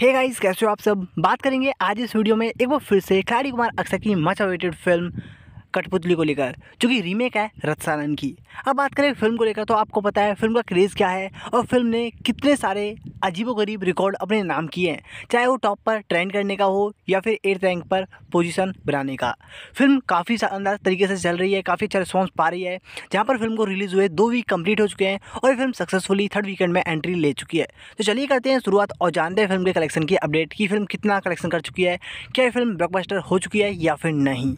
Hey guys कैसे हो आप सब? बात करेंगे आज इस वीडियो में एक बार फिर से खिलाड़ी कुमार अक्सर की मच अवेटेड फ़िल्म कठपुतली को लेकर, जो कि रीमेक है रत्सानन की। अब बात करें फ़िल्म को लेकर तो आपको पता है फ़िल्म का क्रेज़ क्या है और फ़िल्म ने कितने सारे अजीबोगरीब रिकॉर्ड अपने नाम किए हैं, चाहे वो टॉप पर ट्रेंड करने का हो या फिर एट रैंक पर पोजीशन बनाने का। फ़िल्म काफ़ी शानदार तरीके से चल रही है, काफ़ी अच्छा रिस्पॉन्स पा रही है, जहाँ पर फ़िल्म को रिलीज़ हुए दो वीक कंप्लीट हो चुके हैं और ये फ़िल्म सक्सेसफुली थर्ड वीकेंड में एंट्री ले चुकी है। तो चलिए करते हैं शुरुआत और जानते हैं फ़िल्म के कलेक्शन की अपडेट की फ़िल्म कितना कलेक्शन कर चुकी है, क्या ये फ़िल्म ब्लॉकबस्टर हो चुकी है या फिर नहीं।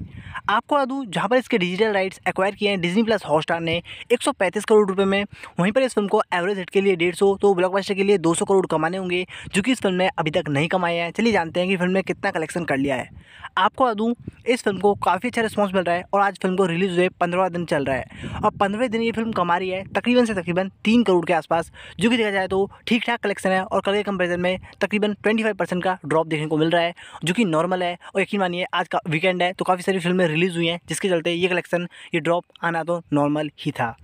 आपको बता दूँ, जहाँ पर इसके डिजिटल राइट्स एक्वायर किए हैं डिजनी प्लस हॉटस्टार ने 135 करोड़ रुपए में, वहीं पर इस फ़िल्म को एवरेज हिट के लिए 150 तो ब्लॉकबस्टर के लिए 200 करोड़ कमाने होंगे, जो कि इस फ़िल्म ने अभी तक नहीं कमाए हैं। चलिए जानते हैं कि फ़िल्म ने कितना कलेक्शन कर लिया है। आपको बता दूँ, इस फ़िल्म को काफ़ी अच्छा रिस्पॉन्स मिल रहा है और आज फ़िल्म को रिलीज़ हुए पंद्रह दिन चल रहा है। और पंद्रह दिन ये फ़िल्म कमा रही है तकरीबन से तकरीबन तीन करोड़ के आसपास, जो कि देखा जाए तो ठीक ठाक कलेक्शन है और कल के कंपेरिजन में तकरीबन ट्वेंटी का ड्रॉप देखने को मिल रहा है, जो कि नॉर्मल है। और यकीन मानिए, आज का वीकेंड है तो काफ़ी सारी फ़िल्में रिलीज़ हुई हैं, जिसके चलते ये कलेक्शन, ये ड्रॉप आना तो नॉर्मल ही था।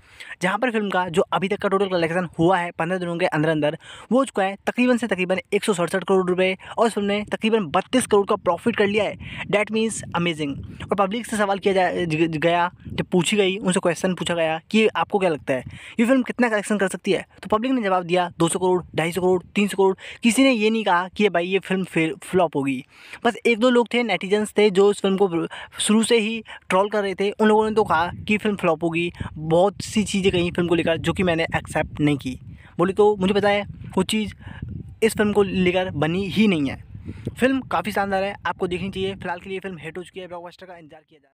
जहाँ पर फ़िल्म का, जो अभी तक का टोटल कलेक्शन हुआ है, पंद्रह दिनों के अंदर अंदर वो हो चुका है तकरीबन से तकरीबन एक सौ सड़सठ करोड़ रुपए, और फ़िल्म ने तकरीबन बत्तीस करोड़ का प्रॉफिट कर लिया है। डैट मीन्स अमेजिंग और पब्लिक से सवाल किया गया, जब पूछी गई, उनसे क्वेश्चन पूछा गया कि आपको क्या लगता है, ये फ़िल्म कितना कलेक्शन कर सकती है? तो पब्लिक ने जवाब दिया, दो सौ करोड़, ढाई करोड़, तीन सौ करोड़। किसी ने ये नहीं कहा कि भाई ये फ़िल्म फ्लॉप होगी। बस एक दो लोग थे नेटिजन्स थे, जो इस फ़िल्म को शुरू से ही ट्रॉल कर रहे थे, उन लोगों ने तो कहा कि फ़िल्म फ्लॉप होगी। बहुत सी चीज़ें कहीं फ़िल्म को लेकर जो कि मैंने एक्सेप्ट नहीं की। बोली तो मुझे पता है, वो चीज़ इस फ़िल्म को लेकर बनी ही नहीं है। फ़िल्म काफ़ी शानदार है, आपको देखनी चाहिए। फ़िलहाल के लिए फ़िल्म हिट हो चुकी है ब्लॉकबस्टर का इंतज़ार किया जाए